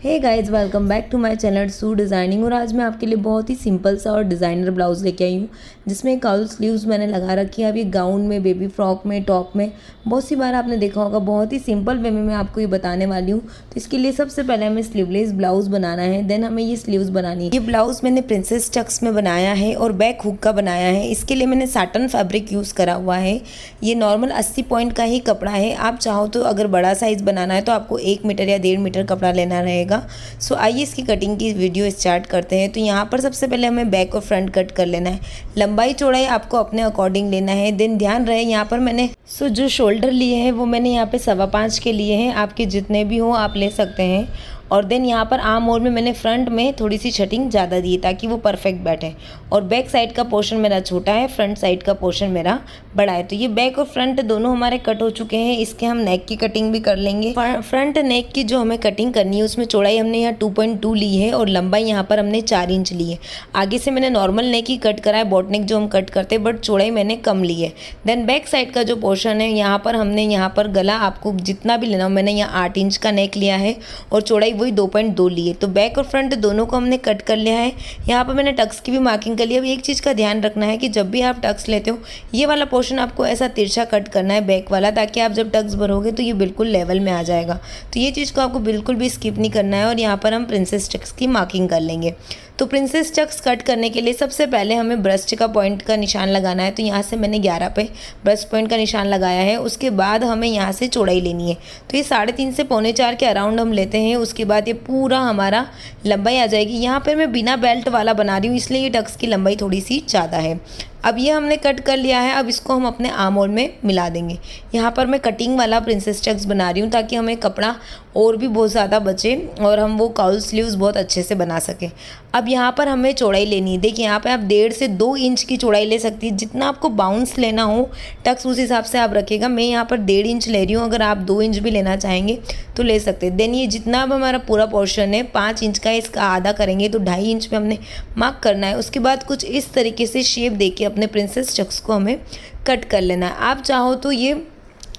Hey guys welcome back to my channel Sue designing और आज मैं आपके लिए बहुत ही सिंपल सा और डिज़ाइनर ब्लाउज़ लेके आई हूँ, जिसमें काउल स्लीव्स मैंने लगा रखी है। अभी गाउन में बेबी फ्रॉक में टॉप में, बहुत सी बार आपने देखा होगा, बहुत ही सिंपल वे में मैं आपको ये बताने वाली हूँ। तो इसके लिए सबसे पहले हमें स्लीवलेस ब्लाउज़ बनाना है देन हमें ये स्लीव्स बनानी है। ये ब्लाउज़ मैंने प्रिंसेस टक्स में बनाया है और बैक हुक का बनाया है। इसके लिए मैंने साटन फैब्रिक यूज़ करा हुआ है। ये नॉर्मल अस्सी पॉइंट का ही कपड़ा है। आप चाहो तो अगर बड़ा साइज़ बनाना है तो आपको एक मीटर या डेढ़ मीटर कपड़ा लेना रहेगा। रहेगा सो आइए इसकी कटिंग की वीडियो स्टार्ट करते हैं। तो यहाँ पर सबसे पहले हमें बैक और फ्रंट कट कर लेना है। लंबाई चौड़ाई आपको अपने अकॉर्डिंग लेना है। देन ध्यान रहे, यहाँ पर मैंने सो जो शोल्डर लिए हैं, वो मैंने यहाँ पर सवा पाँच के लिए हैं। आपके जितने भी हों, आप ले सकते हैं। और देन यहाँ पर आम होल में मैंने फ्रंट में थोड़ी सी शटिंग ज़्यादा दी ताकि वो परफेक्ट बैठे। और बैक साइड का पोर्शन मेरा छोटा है फ्रंट साइड का पोर्शन मेरा बड़ा है। तो ये बैक और फ्रंट दोनों हमारे कट हो चुके हैं, इसके हम नेक की कटिंग भी कर लेंगे। फ्रंट नेक की जो हमें कटिंग करनी है, उसमें चौड़ाई हमने यहाँ टू ली है और लंबाई यहाँ पर हमने चार इंच ली है। आगे से मैंने नॉर्मल नेक ही कट करा है बॉट नेक जो हम कट करते हैं बट चौड़ाई मैंने कम ली है। देन बैक साइड का जो पोर्शन है, यहाँ पर हमने यहाँ पर गला आपको जितना भी लेना हो, मैंने यहाँ आठ इंच का नेक लिया है और चौड़ाई वही दो पॉइंट दो लिए। तो बैक और फ्रंट दोनों को हमने कट कर लिया है। यहाँ पर मैंने टक्स की भी मार्किंग कर ली। अब एक चीज़ का ध्यान रखना है कि जब भी आप टक्स लेते हो, ये वाला पोर्शन आपको ऐसा तिरछा कट करना है बैक वाला, ताकि आप जब टक्स भरोगे तो ये बिल्कुल लेवल में आ जाएगा। तो ये चीज़ को आपको बिल्कुल भी स्किप नहीं करना है और यहाँ पर हम प्रिंसेस टक्स की मार्किंग कर लेंगे। तो प्रिंसेस चक्स कट करने के लिए सबसे पहले हमें ब्रस्ट का पॉइंट का निशान लगाना है। तो यहाँ से मैंने ग्यारह पे ब्रस्ट पॉइंट का निशान लगाया है। उसके बाद हमें यहाँ से चौड़ाई लेनी है। तो ये साढ़े तीन से पौने चार के अराउंड हम लेते हैं। उसके बाद ये पूरा हमारा लंबाई आ जाएगी। यहाँ पर मैं बिना बेल्ट वाला बना रही हूँ, इसलिए ये टक्स की लंबाई थोड़ी सी ज़्यादा है। अब ये हमने कट कर लिया है, अब इसको हम अपने आम होल में मिला देंगे। यहाँ पर मैं कटिंग वाला प्रिंसेस टक्स बना रही हूँ ताकि हमें कपड़ा और भी बहुत ज़्यादा बचे और हम वो काउल स्लीव्स बहुत अच्छे से बना सकें। अब यहाँ पर हमें चौड़ाई लेनी है। देखिए, यहाँ पे आप डेढ़ से दो इंच की चौड़ाई ले सकती है। जितना आपको बाउंस लेना हो टक्स उस हिसाब से आप रखिएगा। मैं यहाँ पर डेढ़ इंच ले रही हूँ। अगर आप दो इंच भी लेना चाहेंगे तो ले सकते हैं। देन ये जितना अब हमारा पूरा पोर्शन है, पाँच इंच का इसका आधा करेंगे तो ढाई इंच पे हमने मार्क करना है। उसके बाद कुछ इस तरीके से शेप दे के अपने प्रिंसेस चक्स को हमें कट कर लेना है। आप चाहो तो ये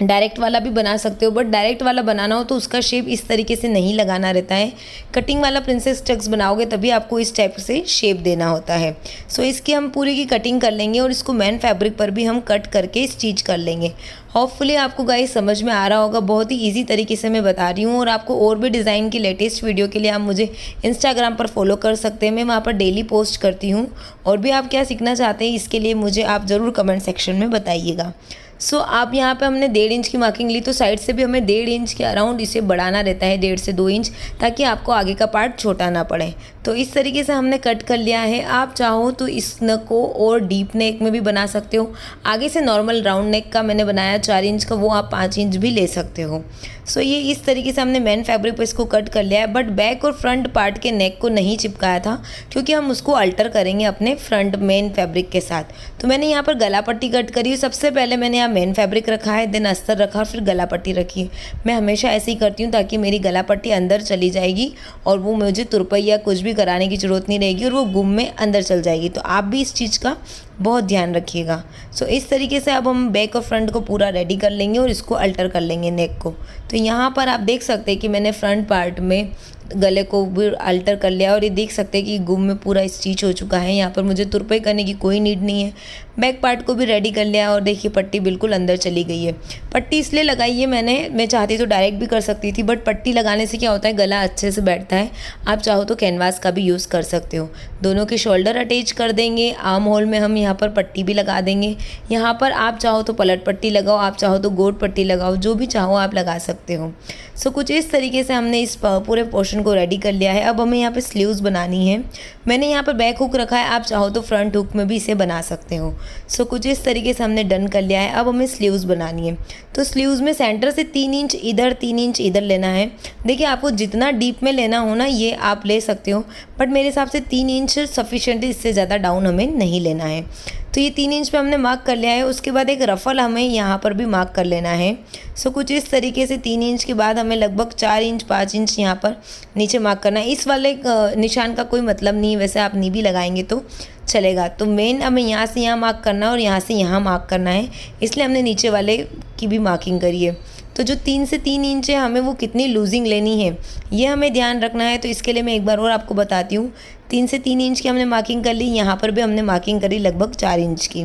डायरेक्ट वाला भी बना सकते हो बट डायरेक्ट वाला बनाना हो तो उसका शेप इस तरीके से नहीं लगाना रहता है। कटिंग वाला प्रिंसेस टक्स बनाओगे तभी आपको इस टाइप से शेप देना होता है। सो so, इसकी हम पूरी की कटिंग कर लेंगे और इसको मैन फैब्रिक पर भी हम कट करके स्टिच कर लेंगे। होपफुली आपको गाइस समझ में आ रहा होगा बहुत ही ईजी तरीके से मैं बता रही हूँ और आपको और भी डिज़ाइन की लेटेस्ट वीडियो के लिए आप मुझे इंस्टाग्राम पर फॉलो कर सकते हैं। मैं वहाँ पर डेली पोस्ट करती हूँ और भी आप क्या सीखना चाहते हैं इसके लिए मुझे आप ज़रूर कमेंट सेक्शन में बताइएगा। सो so, आप यहाँ पे हमने डेढ़ इंच की मार्किंग ली तो साइड से भी हमें डेढ़ इंच के अराउंड इसे बढ़ाना रहता है डेढ़ से दो इंच ताकि आपको आगे का पार्ट छोटा ना पड़े। तो इस तरीके से हमने कट कर लिया है। आप चाहो तो इस नक को और डीप नेक में भी बना सकते हो। आगे से नॉर्मल राउंड नेक का मैंने बनाया चार इंच का वो आप पाँच इंच भी ले सकते हो। सो so, ये इस तरीके से हमने मेन फैब्रिक पर इसको कट कर लिया है। बट बैक और फ्रंट पार्ट के नेक को नहीं चिपकाया था क्योंकि हम उसको अल्टर करेंगे अपने फ्रंट मेन फैब्रिक के साथ। तो मैंने यहाँ पर गला पट्टी कट करी। सबसे पहले मैंने यहाँ मेन फैब्रिक रखा है देन अस्तर रखा और फिर गला पट्टी रखी। है मैं हमेशा ऐसे ही करती हूँ ताकि मेरी गला पट्टी अंदर चली जाएगी और वो मुझे तुरपई या कुछ भी कराने की ज़रूरत नहीं रहेगी और वो गुम में अंदर चल जाएगी। तो आप भी इस चीज़ का बहुत ध्यान रखिएगा। सो so, इस तरीके से अब हम बैक और फ्रंट को पूरा रेडी कर लेंगे और इसको अल्टर कर लेंगे नेक को। तो यहाँ पर आप देख सकते हैं कि मैंने फ्रंट पार्ट में गले को भी अल्टर कर लिया और ये देख सकते हैं कि गुम में पूरा स्टिच हो चुका है। यहाँ पर मुझे तुरपाई करने की कोई नीड नहीं है। बैक पार्ट को भी रेडी कर लिया और देखिए पट्टी बिल्कुल अंदर चली गई है। पट्टी इसलिए लगाई है मैंने मैं चाहती तो डायरेक्ट भी कर सकती थी बट पट्टी लगाने से क्या होता है गला अच्छे से बैठता है। आप चाहो तो कैनवास का भी यूज़ कर सकते हो। दोनों के शोल्डर अटैच कर देंगे। आर्म होल में हम यहाँ पर पट्टी भी लगा देंगे। यहाँ पर आप चाहो तो पलट पट्टी लगाओ, आप चाहो तो गोट पट्टी लगाओ, जो भी चाहो आप लगा सकते हो। सो कुछ इस तरीके से हमने इस पूरे पोर्शन को रेडी कर लिया है। अब हमें यहाँ पे स्लीव्स बनानी है। मैंने यहाँ पर बैक हुक रखा है। आप चाहो तो फ्रंट हुक में भी इसे बना सकते हो। सो कुछ इस तरीके से हमने डन कर लिया है। अब हमें स्लीव्स बनानी है। तो स्लीव्स में सेंटर से तीन इंच इधर तीन इंच इधर लेना है। देखिए, आपको जितना डीप में लेना हो ना, ये आप ले सकते हो। बट मेरे हिसाब से तीन इंच सफिशेंट इससे ज़्यादा डाउन हमें नहीं लेना है। तो ये तीन इंच पे हमने मार्क कर लिया है। उसके बाद एक रफल हमें यहाँ पर भी मार्क कर लेना है। सो कुछ इस तरीके से तीन इंच के बाद हमें लगभग चार इंच, पाँच इंच यहाँ पर नीचे मार्क करना है। इस वाले निशान का कोई मतलब नहीं वैसे आप नी भी लगाएँगे तो चलेगा। तो मेन हमें यहाँ से यहाँ मार्क करना है और यहाँ से यहाँ मार्क करना है। इसलिए हमने नीचे वाले की भी मार्किंग करी है। तो जो तीन से तीन इंच है, हमें वो कितनी लूजिंग लेनी है, ये हमें ध्यान रखना है। तो इसके लिए मैं एक बार और आपको बताती हूँ। तीन से तीन इंच की हमने मार्किंग कर ली, यहाँ पर भी हमने मार्किंग करी लगभग चार इंच की।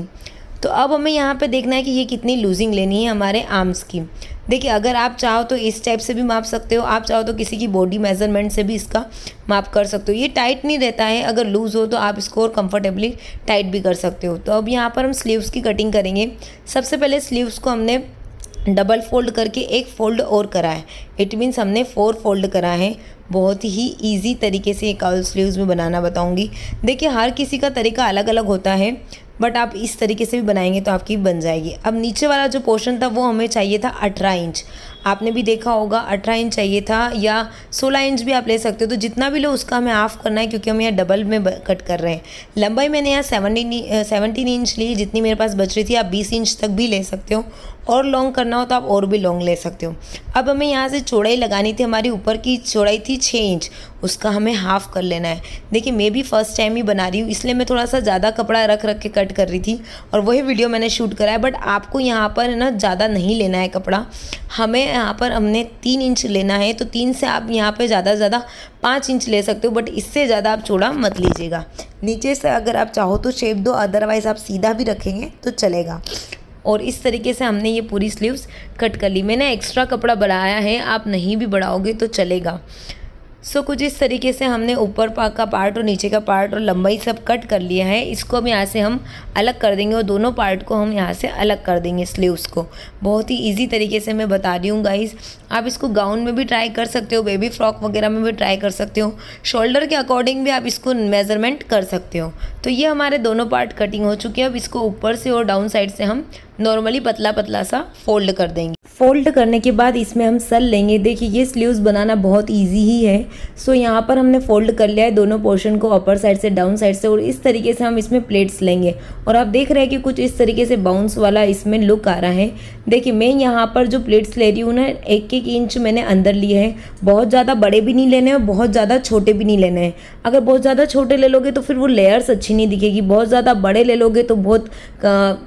तो अब हमें यहाँ पे देखना है कि ये कितनी लूजिंग लेनी है हमारे आर्म्स की। देखिए, अगर आप चाहो तो इस टाइप से भी माप सकते हो, आप चाहो तो किसी की बॉडी मेज़रमेंट से भी इसका माप कर सकते हो। ये टाइट नहीं रहता है, अगर लूज़ हो तो आप इसको और कंफर्टेबली टाइट भी कर सकते हो। तो अब यहाँ पर हम स्लीव्स की कटिंग करेंगे। सबसे पहले स्लीव्स को हमने डबल फोल्ड करके एक फोल्ड और करा है। इट मीन्स हमने फोर फोल्ड करा है। बहुत ही इजी तरीके से काउल स्लीव्स में बनाना बताऊँगी। देखिए, हर किसी का तरीका अलग अलग होता है। बट आप इस तरीके से भी बनाएँगे तो आपकी बन जाएगी। अब नीचे वाला जो पोर्शन था वो हमें चाहिए था अठारह इंच। आपने भी देखा होगा, अठारह इंच चाहिए था या सोलह इंच भी आप ले सकते हो तो जितना भी लो उसका हमें हाफ़ करना है क्योंकि हम यहाँ डबल में कट कर रहे हैं। लंबाई मैंने यहाँ सेवनटीन सेवनटीन इंच ली, जितनी मेरे पास बच रही थी, आप बीस इंच तक भी ले सकते हो। और लॉन्ग करना हो तो आप और भी लॉन्ग ले सकते हो। अब हमें यहाँ से चौड़ाई लगानी थी, हमारी ऊपर की चौड़ाई थी छः इंच उसका हमें हाफ़ कर लेना है। देखिए, मैं भी फ़र्स्ट टाइम ही बना रही हूँ, इसलिए मैं थोड़ा सा ज़्यादा कपड़ा रख रख के कट कर रही थी और वही वीडियो मैंने शूट करा है बट आपको यहाँ पर है ना, ज़्यादा नहीं लेना है कपड़ा। हमें यहाँ पर हमने तीन इंच लेना है तो तीन से आप यहाँ पर ज़्यादा से ज़्यादा पाँच इंच ले सकते हो, बट इससे ज़्यादा आप चौड़ा मत लीजिएगा। नीचे से अगर आप चाहो तो शेप दो अदरवाइज़ आप सीधा भी रखेंगे तो चलेगा। और इस तरीके से हमने ये पूरी स्लीव्स कट कर ली। मैंने एक्स्ट्रा कपड़ा बढ़ाया है, आप नहीं भी बढ़ाओगे तो चलेगा। सो so, कुछ इस तरीके से हमने ऊपर का पार्ट और नीचे का पार्ट और लंबाई सब कट कर लिया है। इसको अब यहाँ से हम अलग कर देंगे और दोनों पार्ट को हम यहाँ से अलग कर देंगे स्लीव्स को। बहुत ही इजी तरीके से मैं बता रही हूँ गाइज़ आप इसको गाउन में भी ट्राई कर सकते हो बेबी फ्रॉक वगैरह में भी ट्राई कर सकते हो। शोल्डर के अकॉर्डिंग भी आप इसको मेज़रमेंट कर सकते हो। तो ये हमारे दोनों पार्ट कटिंग हो चुके हैं। अब इसको ऊपर से और डाउन साइड से हम नॉर्मली पतला पतला सा फोल्ड कर देंगे। फोल्ड करने के बाद इसमें हम सल लेंगे। देखिए, ये स्लीव्स बनाना बहुत इजी ही है। सो यहाँ पर हमने फोल्ड कर लिया है दोनों पोर्शन को अपर साइड से डाउन साइड से, और इस तरीके से हम इसमें प्लेट्स लेंगे। और आप देख रहे हैं कि कुछ इस तरीके से बाउंस वाला इसमें लुक आ रहा है। देखिए, मैं यहाँ पर जो प्लेट्स ले रही हूँ ना, एक एक इंच मैंने अंदर लिए हैं। बहुत ज़्यादा बड़े भी नहीं लेने और बहुत ज़्यादा छोटे भी नहीं लेने हैं। अगर बहुत ज़्यादा छोटे ले लोगे तो फिर वो लेयर्स अच्छी नहीं दिखेगी। बहुत ज़्यादा बड़े ले लोगे तो बहुत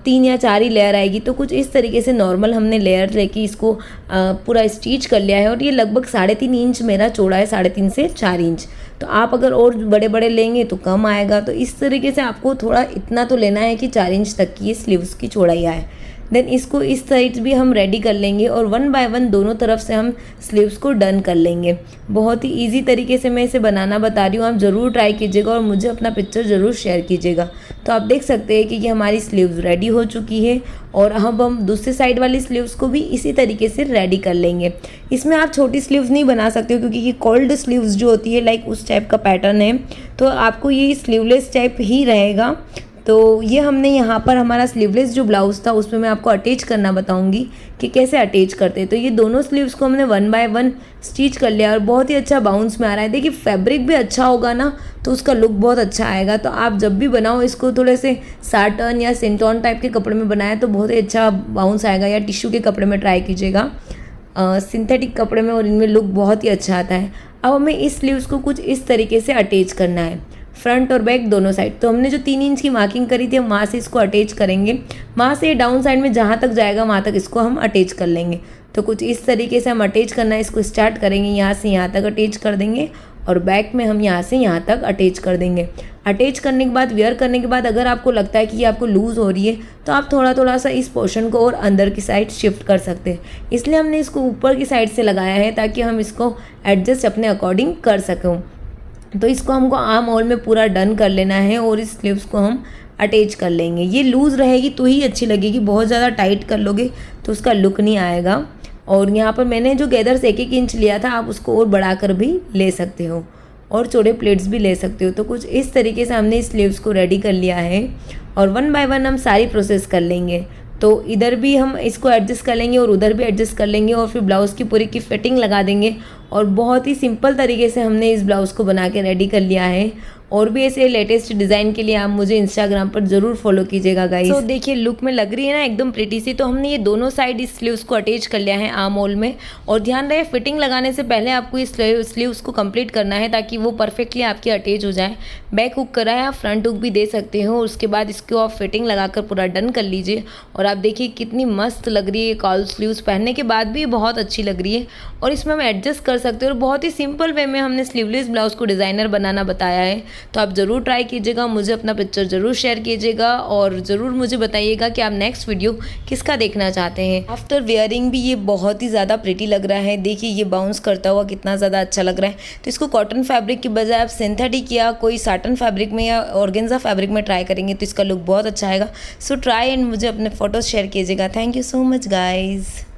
तीन या चार ही लेयर आएगी। तो कुछ इस तरीके से नॉर्मल हमने लेयर लेके इसको पूरा स्टिच कर लिया है और ये लगभग साढ़े तीन इंच मेरा चौड़ा है, साढ़े तीन से चार इंच। तो आप अगर और बड़े बड़े लेंगे तो कम आएगा। तो इस तरीके से आपको थोड़ा इतना तो लेना है कि चार इंच तक की ये स्लीव्स की चौड़ाई आए। देन इसको इस साइड भी हम रेडी कर लेंगे और वन बाय वन दोनों तरफ़ से हम स्लीव्स को डन कर लेंगे। बहुत ही इजी तरीके से मैं इसे बनाना बता रही हूँ। आप ज़रूर ट्राई कीजिएगा और मुझे अपना पिक्चर ज़रूर शेयर कीजिएगा। तो आप देख सकते हैं कि ये हमारी स्लीव्स रेडी हो चुकी है और अब हम दूसरे साइड वाली स्लीव्स को भी इसी तरीके से रेडी कर लेंगे। इसमें आप छोटी स्लीव्स नहीं बना सकते हो क्योंकि ये कोल्ड स्लीव्स जो होती है लाइक उस टाइप का पैटर्न है तो आपको ये स्लीवलेस टाइप ही रहेगा। तो ये हमने यहाँ पर हमारा स्लीवलेस जो ब्लाउज़ था, उसमें मैं आपको अटैच करना बताऊँगी कि कैसे अटैच करते हैं। तो ये दोनों स्लीव्स को हमने वन बाय वन स्टिच कर लिया और बहुत ही अच्छा बाउंस में आ रहा है। देखिए फैब्रिक भी अच्छा होगा ना तो उसका लुक बहुत अच्छा आएगा। तो आप जब भी बनाओ, इसको थोड़े से साटन या सेंटॉन टाइप के कपड़े में बनाए तो बहुत ही अच्छा बाउंस आएगा। या टिश्यू के कपड़े में ट्राई कीजिएगा। सिंथेटिक कपड़े में और इनमें लुक बहुत ही अच्छा आता है। अब हमें इस स्लीव्स को कुछ इस तरीके से अटैच करना है। फ्रंट और बैक दोनों साइड तो हमने जो तीन इंच की मार्किंग करी थी, हम वहाँ से इसको अटैच करेंगे। वहाँ से डाउन साइड में जहाँ तक जाएगा, वहाँ तक इसको हम अटैच कर लेंगे। तो कुछ इस तरीके से हम अटैच करना है इसको स्टार्ट करेंगे, यहाँ से यहाँ तक अटैच कर देंगे और बैक में हम यहाँ से यहाँ तक अटैच कर देंगे। अटैच करने के बाद वेयर करने के बाद अगर आपको लगता है कि ये आपको लूज़ हो रही है तो आप थोड़ा थोड़ा सा इस पोर्शन को और अंदर की साइड शिफ्ट कर सकते हैं। इसलिए हमने इसको ऊपर की साइड से लगाया है ताकि हम इसको एडजस्ट अपने अकॉर्डिंग कर सकें। तो इसको हमको आम होल में पूरा डन कर लेना है और इस स्लीव्स को हम अटैच कर लेंगे। ये लूज़ रहेगी तो ही अच्छी लगेगी, बहुत ज़्यादा टाइट कर लोगे तो उसका लुक नहीं आएगा। और यहाँ पर मैंने जो गैदर्स एक एक इंच लिया था, आप उसको और बढ़ा कर भी ले सकते हो और चौड़े प्लेट्स भी ले सकते हो। तो कुछ इस तरीके से हमने इस स्लीव्स को रेडी कर लिया है और वन बाय वन हम सारी प्रोसेस कर लेंगे। तो इधर भी हम इसको एडजस्ट कर लेंगे और उधर भी एडजस्ट कर लेंगे और फिर ब्लाउज़ की पूरी की फिटिंग लगा देंगे और बहुत ही सिंपल तरीके से हमने इस ब्लाउज़ को बना के रेडी कर लिया है। और भी ऐसे लेटेस्ट डिज़ाइन के लिए आप मुझे इंस्टाग्राम पर ज़रूर फॉलो कीजिएगा गाइस तो so, देखिए लुक में लग रही है ना एकदम प्रिटी सी तो हमने ये दोनों साइड इस स्लीव्स को अटैच कर लिया है आम होल में। और ध्यान रहे फिटिंग लगाने से पहले आपको इस स्लीव्स को कंप्लीट करना है ताकि वो परफेक्टली आपकी अटैच हो जाए। बैक हुक करा है आप फ्रंट हुक भी दे सकते हो उसके बाद इसको आप फिटिंग लगाकर पूरा डन कर लीजिए। और आप देखिए कितनी मस्त लग रही है कॉल स्लीव्स पहनने के बाद भी बहुत अच्छी लग रही है। और इसमें हम एडजस्ट कर सकते हैं और बहुत ही सिंपल वे में हमने स्लीवलेस ब्लाउज़ को डिज़ाइनर बनाना बताया है। तो आप ज़रूर ट्राई कीजिएगा, मुझे अपना पिक्चर ज़रूर शेयर कीजिएगा और ज़रूर मुझे बताइएगा कि आप नेक्स्ट वीडियो किसका देखना चाहते हैं। आफ्टर वेयरिंग भी ये बहुत ही ज़्यादा प्रिटी लग रहा है। देखिए, ये बाउंस करता हुआ कितना ज़्यादा अच्छा लग रहा है। तो इसको कॉटन फैब्रिक की बजाय आप सिंथेटिक या कोई साटन फैब्रिक में या ऑर्गेन्जा फैब्रिक में ट्राई करेंगे तो इसका लुक बहुत अच्छा आएगा। सो ट्राई एंड मुझे अपने फ़ोटोज़ शेयर कीजिएगा। Thank you so much guys